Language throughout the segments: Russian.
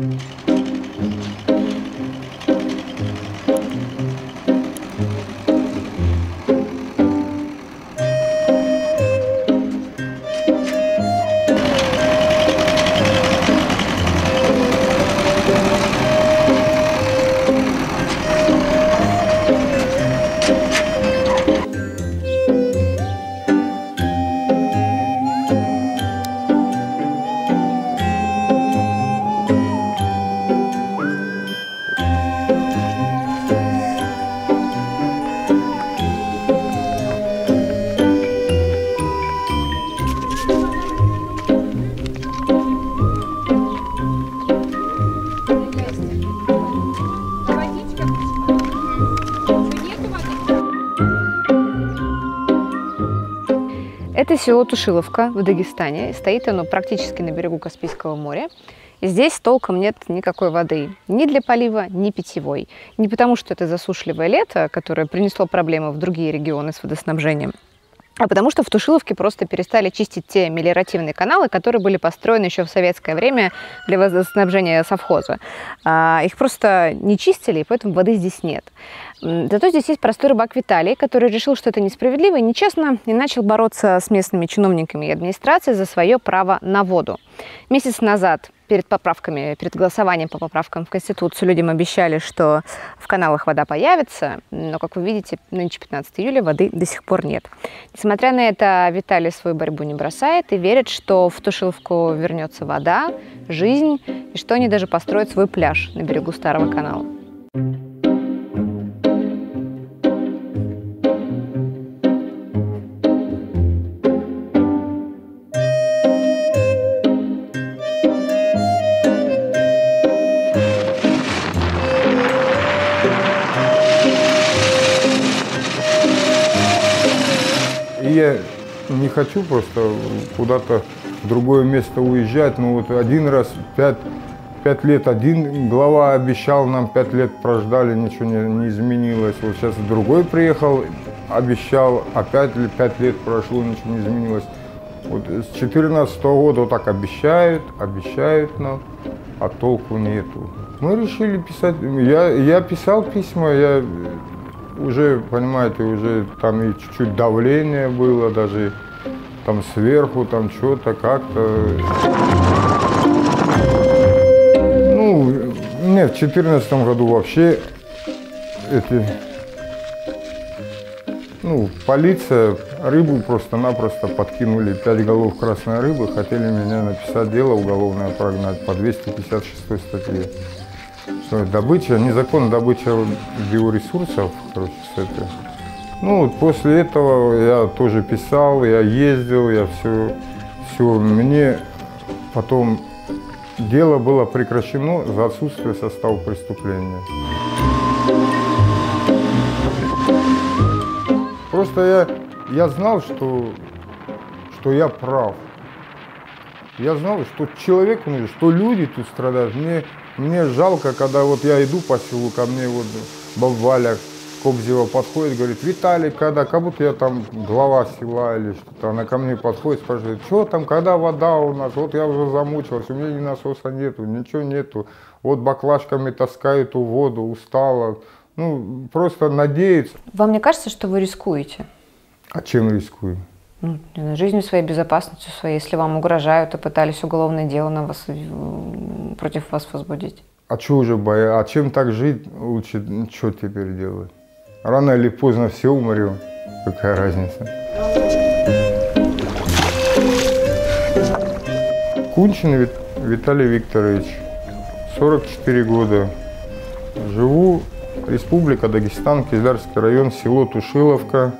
Thank mm -hmm. you. Это село Тушиловка в Дагестане. Стоит оно практически на берегу Каспийского моря. И здесь толком нет никакой воды. Ни для полива, ни питьевой. Не потому, что это засушливое лето, которое принесло проблемы в другие регионы с водоснабжением, а потому что в Тушиловке просто перестали чистить те мелиоративные каналы, которые были построены еще в советское время для водоснабжения совхоза. А, их просто не чистили, и поэтому воды здесь нет. Зато здесь есть простой рыбак Виталий, который решил, что это несправедливо и нечестно, и начал бороться с местными чиновниками и администрацией за свое право на воду. Месяц назад перед поправками, перед голосованием по поправкам в Конституцию людям обещали, что в каналах вода появится, но, как вы видите, нынче 15 июля воды до сих пор нет. Несмотря на это, Виталий свою борьбу не бросает и верит, что в Тушиловку вернется вода, жизнь, и что они даже построят свой пляж на берегу Старого канала. Хочу просто куда-то в другое место уезжать. Но вот один раз, пять, пять лет, один глава обещал нам, пять лет прождали, ничего не, не изменилось. Вот сейчас другой приехал, обещал, опять пять лет прошло, ничего не изменилось. Вот с 2014 года вот так обещают, обещают нам, а толку нету. Мы решили писать, я, я писал письма, я уже, понимаете, уже там и чуть-чуть давление было, даже там сверху, там что-то как-то. Ну, нет, в четырнадцатом году вообще эти, ну, полиция рыбу просто-напросто подкинули, пять голов красной рыбы, хотели меня написать дело уголовное прогнать по 256 статье добыча, незаконная добыча биоресурсов, короче, это. Ну, вот после этого я тоже писал, я ездил, я все, все, мне потом дело было прекращено за отсутствие состава преступления. Просто я, я знал, что, что я прав. Я знал, что человек, что люди тут страдают. Мне мне жалко, когда вот я иду по селу, ко мне вот баба Валя Кобзева подходит, говорит, Виталий, когда, как будто я там глава села или что-то, она ко мне подходит, спрашивает, что там, когда вода у нас, вот я уже замучилась, у меня ни насоса нету, ничего нету, вот баклажками таскаю эту воду, устала, ну, просто надеяться. Вам не кажется, что вы рискуете? А чем рискую? ну, жизнью своей, безопасностью своей, если вам угрожают и пытались уголовное дело на вас, против вас возбудить. А что уже боя? А чем так жить лучше, что теперь делать? Рано или поздно все умрем. Какая разница? Кунчин Виталий Викторович, 44 года. Живу Республика Дагестан, Кизлярский район, село Тушиловка,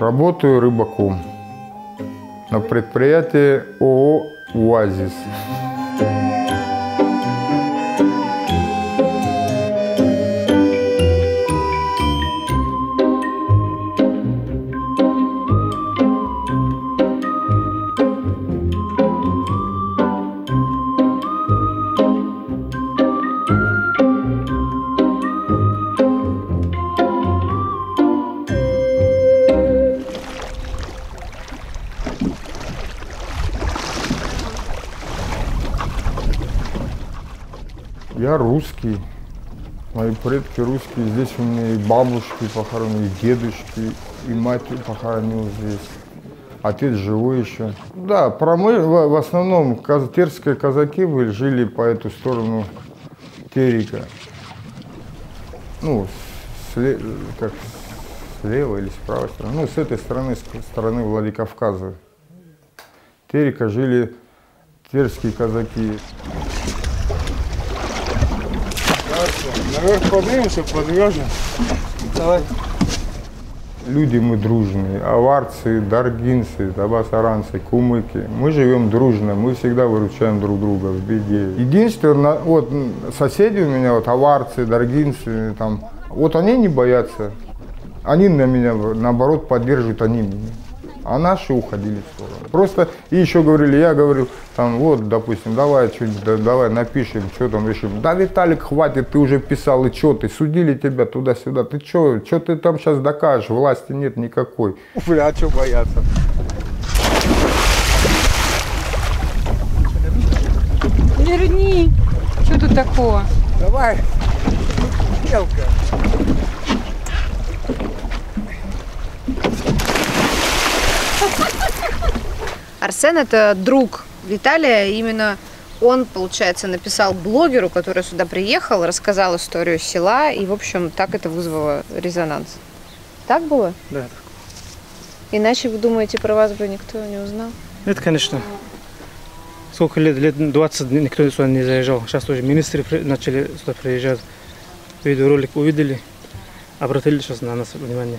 Работаю рыбаком на предприятии ООО «УАЗИС». Русский. Мои предки русские. Здесь у меня и бабушки похоронены, и дедушки, и мать похоронил здесь. Отец живой еще. Да, про мы в, основном терские казаки были, жили по эту сторону Терека. Ну, как слева или с правой стороны. Ну, с этой стороны, с стороны Владикавказа. Терека жили терские казаки. Наверх поднимемся, подвяжем. Давай. Люди мы дружные, аварцы, даргинцы, табасаранцы, кумыки. Мы живем дружно, мы всегда выручаем друг друга в беде. Единственное, вот соседи у меня, вот аварцы, даргинцы, там, вот они не боятся. Они на меня, наоборот, поддерживают, они меня а наши уходили в сторону. Просто и еще говорили, я говорю, там, вот, допустим, давай что-нибудь, да, давай напишем, что там решим. Да, Виталик, хватит, ты уже писал, и что ты, судили тебя туда-сюда, ты что, что ты там сейчас докажешь, власти нет никакой. Бля, а что бояться? Верни, что тут такого? Давай, мелко. Арсен – это друг Виталия. Именно он, получается, написал блогеру, который сюда приехал, рассказал историю села, и, в общем, так это вызвало резонанс. Так было? Да. Иначе, вы думаете, про вас бы никто не узнал? Это, конечно. Сколько лет? Лет 20 никто сюда не заезжал. Сейчас тоже министры начали сюда приезжать. Видеоролик увидели, обратили сейчас на нас внимание.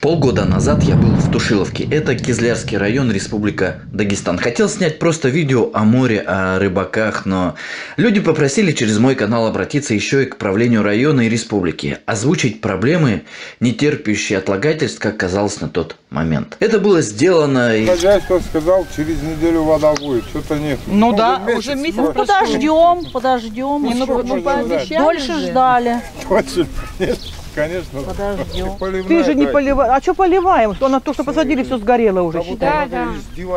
Полгода назад я был в Тушиловке, это Кизлярский район, Республика Дагестан. Хотел снять просто видео о море, о рыбаках, но люди попросили через мой канал обратиться еще и к правлению района и республики, озвучить проблемы, не терпящие отлагательств, как казалось на тот момент. Это было сделано... И... Хозяйство сказал, через неделю вода будет, что-то нет. Ну, ну да, уже месяц. Ну, подождем, подождем. Ну, ну, ну, Дольше ждали. Дольше, Конечно. Подождем. Ты же не поливаешь. А что поливаем? То на то, что посадили, все сгорело уже. Да, да.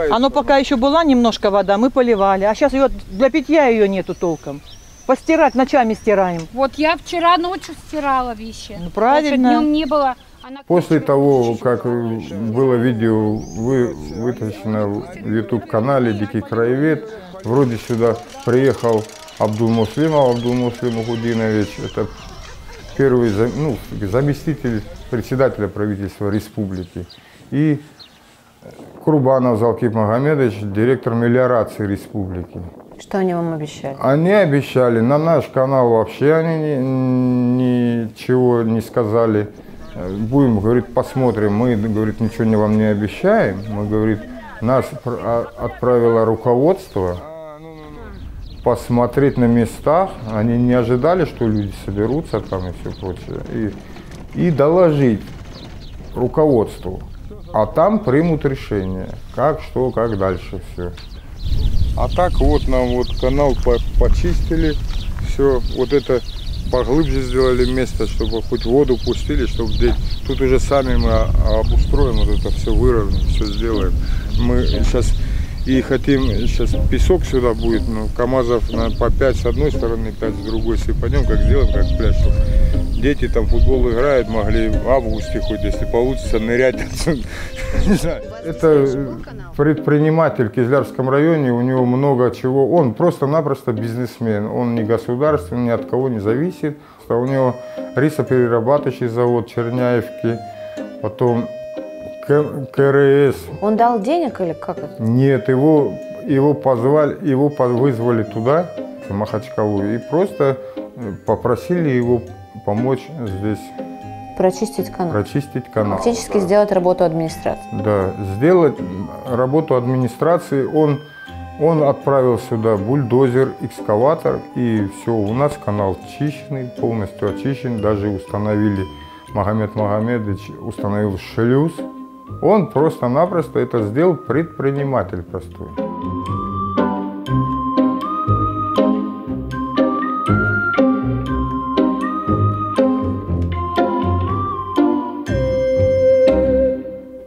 Оно пока еще была немножко вода, мы поливали. А сейчас ее для питья ее нету толком. Постирать ночами стираем. Вот я вчера ночью стирала вещи. Ну правильно. Днем не было. Она После того, как было видео вы, вытащено в YouTube-канале «Дикий краевед», вроде сюда приехал Абдул Муслимов, Абдул Муслим Гудинович, это первый ну, заместитель председателя правительства республики, и Курбанов Залкип Магомедович, директор мелиорации республики. Что они вам обещали? Они обещали, на наш канал вообще они ни, ничего не сказали. Будем, говорит, посмотрим. Мы, говорит, ничего не вам не обещаем. Мы, говорит, нас а, отправило руководство посмотреть на местах. Они не ожидали, что люди соберутся там и все прочее. И, и доложить руководству. А там примут решение, как, что, как дальше все. А так вот нам вот канал по почистили, все, вот это поглубже сделали место, чтобы хоть воду пустили, чтобы здесь, тут уже сами мы обустроим, вот это все выровняем, все сделаем. Мы сейчас и хотим, сейчас песок сюда будет, ну, КАМАЗов на, по 5 с одной стороны, 5 с другой сыпанем, как сделаем, как пляж, дети там футбол играют, могли в августе хоть, если получится, нырять. Это предприниматель в Кизлярском районе, у него много чего, он просто-напросто бизнесмен, он не государственный, ни от кого не зависит. У него рисоперерабатывающий завод Черняевки, потом КРС. Он дал денег или как это? Нет, его, его позвали, его вызвали туда, в Махачкалу, и просто э, попросили его помочь здесь. Прочистить канал. Прочистить канал. Фактически сделать работу администрации. Да, сделать работу администрации. Он, он отправил сюда бульдозер, экскаватор, и все, у нас канал чищенный, полностью очищен. Даже установили, Магомед Магомедович установил шлюз, он просто-напросто это сделал предприниматель простой.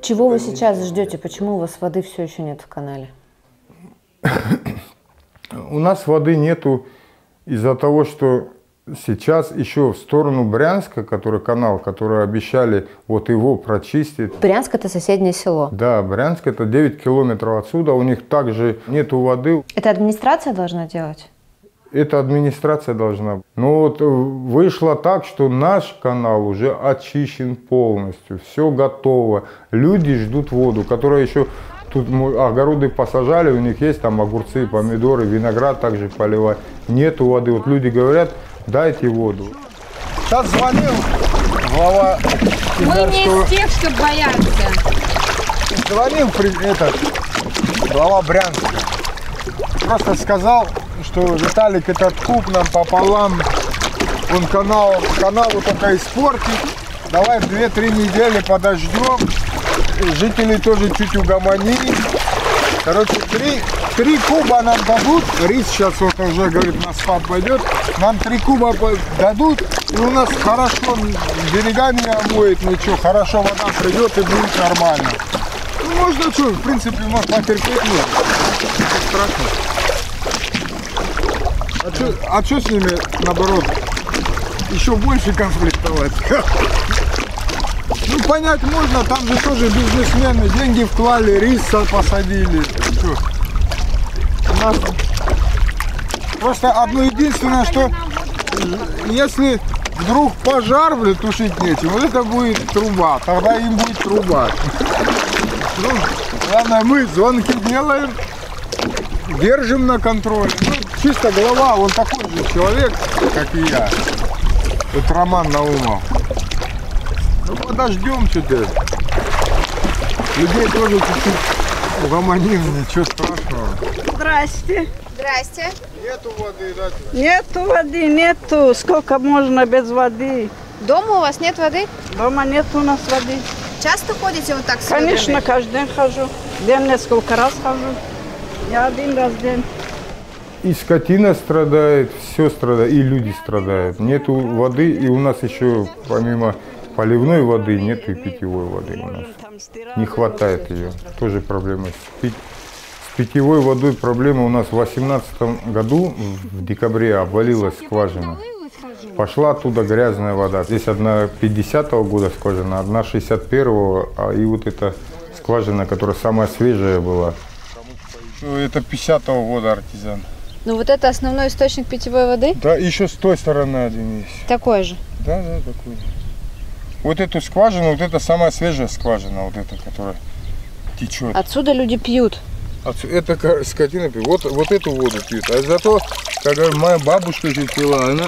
Чего вы сейчас ждете? Почему у вас воды все еще нет в канале? У нас воды нету из-за того, что сейчас еще в сторону Брянска, который канал, который обещали вот его прочистить. Брянск это соседнее село. Да, Брянск это 9 километров отсюда, у них также нету воды. Это администрация должна делать? Это администрация должна. Но вот вышло так, что наш канал уже очищен полностью, все готово. Люди ждут воду, которая еще тут огороды посажали, у них есть там огурцы, помидоры, виноград также поливать. Нету воды. Вот люди говорят, дайте воду. Сейчас звонил глава Мы не из тех, что боятся. Звонил при- этот, глава Брянска. Просто сказал, что Виталик этот куб нам пополам, он канал, каналу только испортит. Давай 2-3 недели подождем. Жители тоже чуть угомонили. Короче, три, три куба нам дадут. Рис сейчас вот уже говорит на спад пойдет. Нам три куба дадут. И у нас хорошо берегами омоет ничего. Хорошо вода придет и будет нормально. Ну, можно что, в принципе, можно потерпеть нет. Страшного. А что а с ними, наоборот, еще больше конфликтовать? Ну, понять можно, там же тоже бизнесмены деньги вклали, рис посадили. Чё? Нас просто одно единственное, что если вдруг пожар, блин, тушить нечем, вот это будет труба, тогда им будет труба. Ну, главное, мы звонки делаем, держим на контроле. Ну, чисто голова, он такой же человек, как и я. Вот Роман Наумов. Ну, подождем что-то. Людей тоже чуть-чуть угомоним, ничего страшного. Здрасте. Здрасте. Нету воды, да? Нету воды, нету. Сколько можно без воды? Дома у вас нет воды? Дома нет у нас воды. Часто ходите вот так Конечно, ведрами? каждый день хожу. День несколько раз хожу. Я один раз в день. И скотина страдает, все страдает, и люди страдают. Нету воды, и у нас еще помимо поливной воды нету и питьевой воды у нас. Не хватает ее. Тоже проблема. С, пить- с питьевой водой проблема у нас в 2018 году, в декабре, обвалилась скважина. Пошла оттуда грязная вода. Здесь одна 50-го года скважина, одна 61-го, а и вот эта скважина, которая самая свежая была. Ну, это 50-го года артизан. Ну вот это основной источник питьевой воды? Да, еще с той стороны один есть. Такой же. Да, да, такой. Вот эту скважину, вот это самая свежая скважина, вот эта, которая течет. Отсюда люди пьют. Отсю- Это скотина пьет. Вот, вот эту воду пьют. А зато, говорю, моя бабушка здесь пила, она...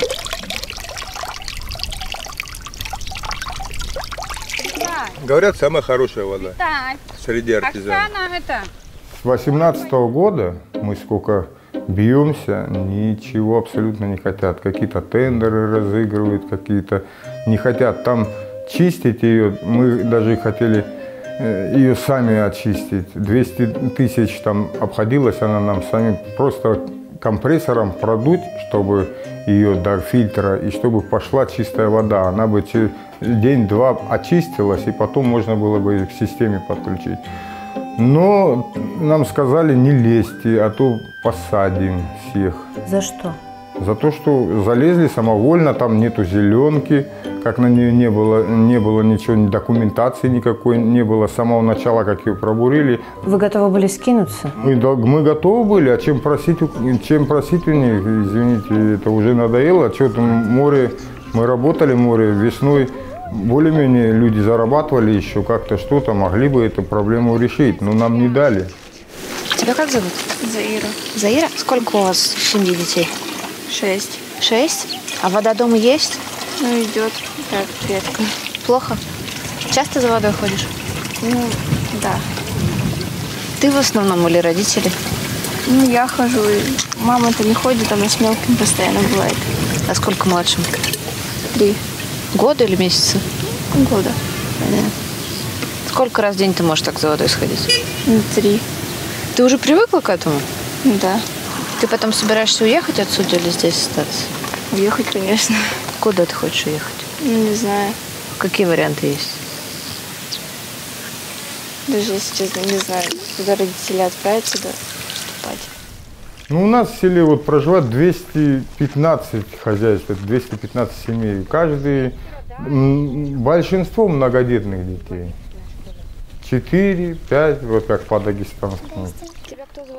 Говорят, самая хорошая вода Так, среди артизанов. Оксана, это, С 18 года мы сколько бьемся, ничего абсолютно не хотят. Какие-то тендеры разыгрывают, какие-то не хотят. Там чистить ее, мы даже хотели ее сами очистить. 200 тысяч там обходилась она нам сами просто компрессором продуть, чтобы ее до фильтра и чтобы пошла чистая вода. Она бы через день-два очистилась и потом можно было бы к системе подключить. Но нам сказали не лезьте, а то посадим всех. За что? За то, что залезли самовольно, там нету зеленки, как на нее не было, не было ничего, ни документации никакой не было с самого начала, как ее пробурили. Вы готовы были скинуться? Мы, да, мы готовы были, а чем просить, у- чем просить у них, извините, это уже надоело. Что там море, мы работали море весной, более-менее люди зарабатывали еще как-то что-то, могли бы эту проблему решить, но нам не дали. Тебя как зовут? Заира. Заира? Сколько у вас в семье детей? Шесть. Шесть? А вода дома есть? Ну, идет так, редко. Плохо? Часто за водой ходишь? Ну, да. Ты в основном или родители? Ну, я хожу, мама-то не ходит, она с мелким постоянно бывает. А сколько младшим? Три Года или месяца? года. Понятно. Сколько раз в день ты можешь так за водой сходить? Ну, три. Ты уже привыкла к этому? Да. Ты потом собираешься уехать отсюда или здесь остаться? Уехать, конечно. Куда ты хочешь уехать? Ну, не знаю. Какие варианты есть? Даже если честно, не знаю, куда родители отправят сюда поступать. Ну, у нас в селе вот проживает 215 хозяйств, это 215 семей. Каждый, большинство многодетных детей. 4, 5, вот как по Дагестанскому.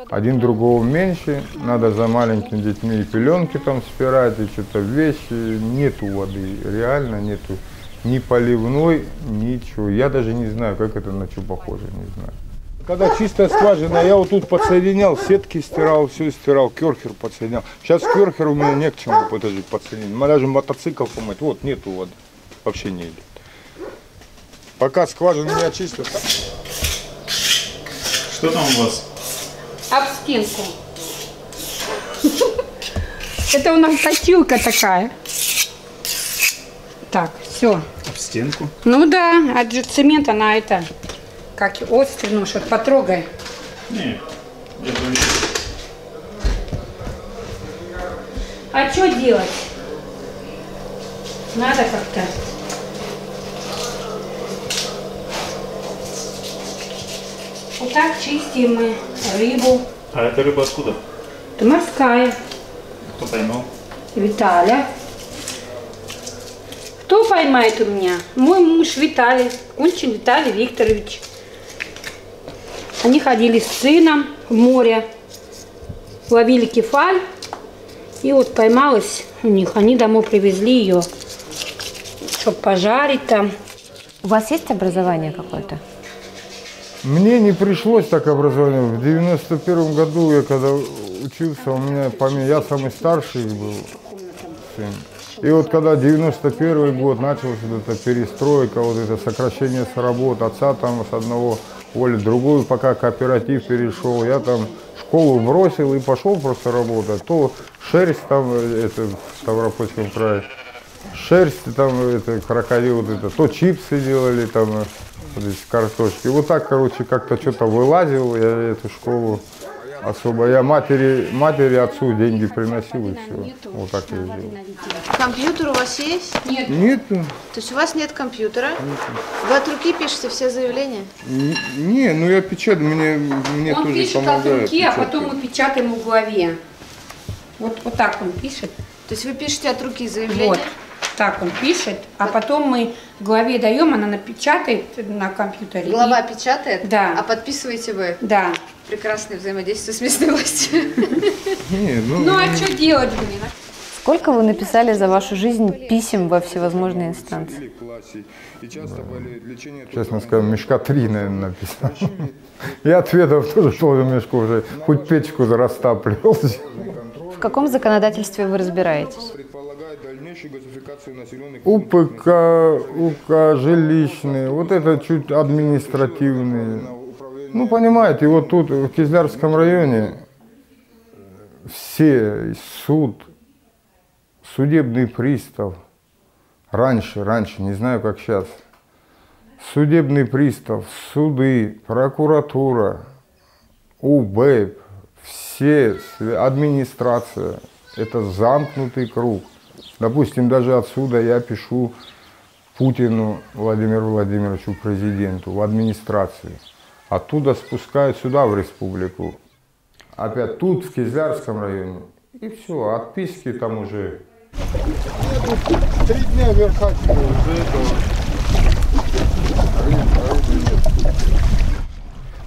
Один другого меньше, надо за маленькими детьми и пеленки там спирать, и что-то вещи. Нету воды, реально нету ни поливной, ничего. Я даже не знаю, как это на что похоже, не знаю. Когда чистая скважина, я вот тут подсоединял, сетки стирал, все стирал, керхер подсоединял. Сейчас керхер у меня не к чему подожди, подсоединить. Мы даже мотоцикл помыть, вот нету воды, вообще не идет. Пока скважина не очистится. Что там у вас? Об стенку. Это у нас точилка такая. Так, все. Об стенку. Ну да, от же цемента на это, как и острый, ну что потрогай. Не, я А что делать? Надо как-то. Вот так чистим мы рыбу. А эта рыба откуда? Это морская. Кто поймал? Виталя. Кто поймает у меня? Мой муж Виталий, Кунчин Виталий Викторович. Они ходили с сыном в море, ловили кефаль, и вот поймалась у них. Они домой привезли ее, чтобы пожарить там. У вас есть образование какое-то? Мне не пришлось так образование. В 91 году я когда учился, у меня помимо я самый старший был сын. И вот когда 91 год началась вот эта перестройка, вот это сокращение с работы, отца там с одного воли, другую, пока кооператив перешел, я там школу бросил и пошел просто работать. То шерсть там, э, это в Ставропольском крае, шерсть там, это крокодил, вот это, то чипсы делали там, вот эти картошки. Вот так, короче, как-то что-то вылазил я эту школу особо. Я матери, матери, отцу деньги приносил и все. Вот так я делал. Компьютер у вас есть? Нет. Нету. То есть у вас нет компьютера? Вы от руки пишете все заявления? Н- Не, ну я печатаю, мне, мне он тоже пишет от помогает. руки, а печатать. потом мы печатаем в главе. Вот, вот так он пишет. То есть вы пишете от руки заявление? Вот. Так он пишет, а потом мы главе даем, она напечатает на компьютере. Глава И- печатает? Да. А подписываете вы? Да. Прекрасное взаимодействие с местной властью. Ну, Ну а что делать, блин? Сколько вы написали за вашу жизнь писем во всевозможные инстанции? честно скажу, мешка три, наверное, написал. И ответов тоже тоже мешку уже. Хоть печку растапливал. В каком законодательстве вы разбираетесь? УПК, УК, жилищные, вот это чуть административные. Ну, понимаете, вот тут в Кизлярском районе все, суд, судебный пристав, раньше, раньше, не знаю, как сейчас, судебный пристав, суды, прокуратура, УБЭП, все, администрация, это замкнутый круг. Допустим, даже отсюда я пишу Путину Владимиру Владимировичу, президенту, в администрации. Оттуда спускают сюда, в республику. Опять тут, в Кизлярском районе. И все, отписки там уже. Три дня верхать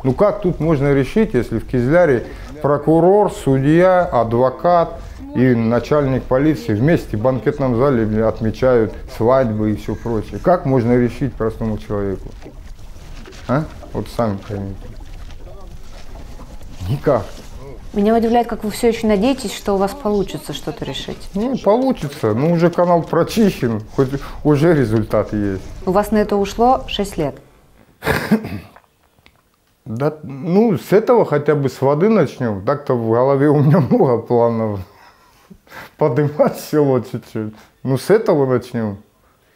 Ну как тут можно решить, если в Кизляре прокурор, судья, адвокат и начальник полиции вместе в банкетном зале отмечают свадьбы и все прочее? Как можно решить простому человеку? А? Вот сами поймите. Никак. Меня удивляет, как вы все еще надеетесь, что у вас получится что-то решить. Ну, получится. Ну, уже канал прочищен, хоть уже результат есть. У вас на это ушло 6 лет. Да, ну, с этого хотя бы с воды начнем. Так-то в голове у меня много планов. Поднимать село чуть-чуть. Ну, с этого начнем.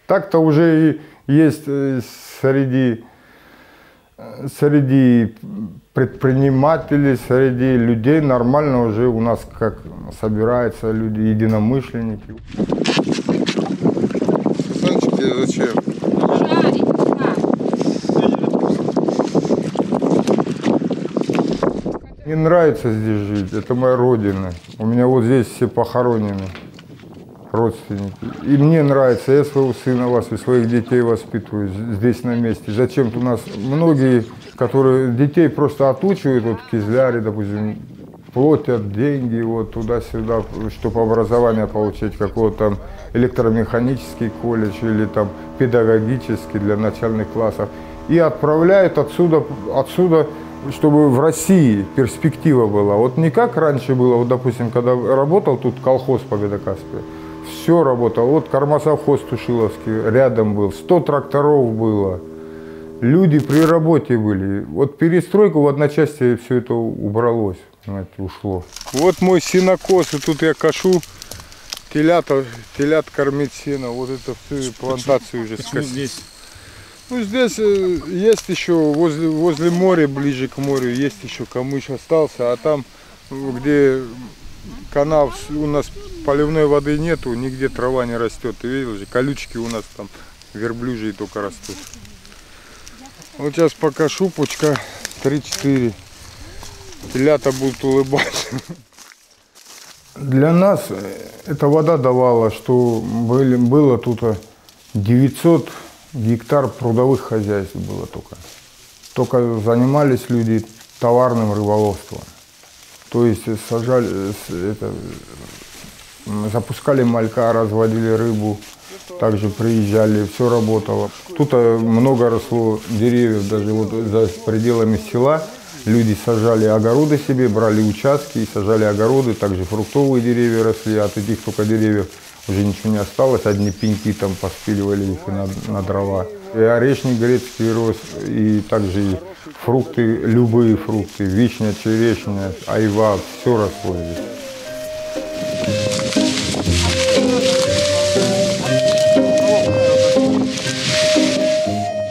Так-то уже и есть э, среди, э, среди предпринимателей, среди людей нормально уже у нас как собираются люди, единомышленники. Мне нравится здесь жить, это моя родина. У меня вот здесь все похоронены родственники. И мне нравится, я своего сына вас и своих детей воспитываю здесь на месте. Зачем-то у нас многие, которые детей просто отучивают, вот в Кизляре, допустим, платят деньги вот туда-сюда, чтобы образование получить, какого-то там электромеханический колледж или там педагогический для начальных классов. И отправляют отсюда, отсюда чтобы в России перспектива была. Вот не как раньше было, вот, допустим, когда работал тут колхоз Победа Каспия, все работало. Вот кормосовхоз Тушиловский рядом был, 100 тракторов было. Люди при работе были. Вот перестройку в одночасье все это убралось, знаете, ушло. Вот мой сенокос, и тут я кашу телята, телят кормить сено. Вот это всю плантацию уже здесь? Ну, здесь э, есть еще, возле, возле моря, ближе к морю, есть еще камыш остался, а там, где канал, у нас поливной воды нету, нигде трава не растет. Ты видел же, колючки у нас там верблюжьи только растут. Вот сейчас покажу, пучка 3-4. Телята будут улыбаться. Для нас э, эта вода давала, что были, было тут э, 900 гектар прудовых хозяйств было только. Только занимались люди товарным рыболовством. То есть сажали, это, запускали малька, разводили рыбу, также приезжали, все работало. Тут э, много росло деревьев, даже вот за пределами села люди сажали огороды себе, брали участки и сажали огороды, также фруктовые деревья росли, от этих только деревьев уже ничего не осталось, одни пеньки там поспиливали их на, на дрова. И орешник грецкий рос, и также и фрукты, любые фрукты, вишня, черешня, айва, все росло здесь.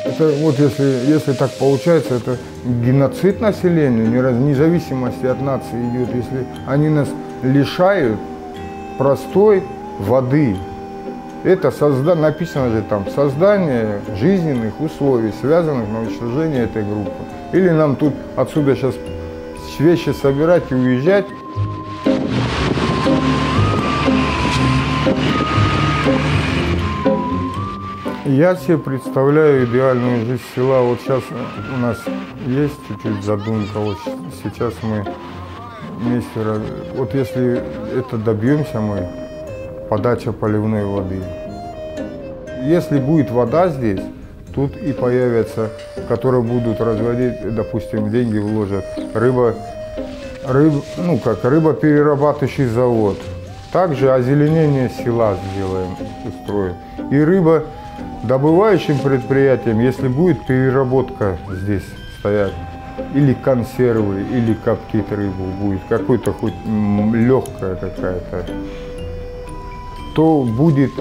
Это вот если, если так получается, это геноцид населения, не раз- вне зависимости от нации идет. Если они нас лишают простой воды, это созда... написано же там создание жизненных условий, связанных на уничтожение этой группы. Или нам тут отсюда сейчас вещи собирать и уезжать. Я себе представляю идеальную жизнь села. Вот сейчас у нас есть чуть-чуть задумка. Вот сейчас мы вместе... Вот если это добьемся мы, подача поливной воды. Если будет вода здесь, тут и появятся, которые будут разводить, допустим, деньги вложат. Рыба, рыб, ну как, рыбоперерабатывающий завод. Также озеленение села сделаем, устроим. И рыба добывающим предприятиям, если будет переработка здесь стоять, или консервы, или коптить рыбу будет, какой-то хоть легкая какая-то, то будет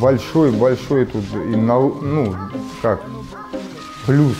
большой-большой тут, и на ну, как, плюс.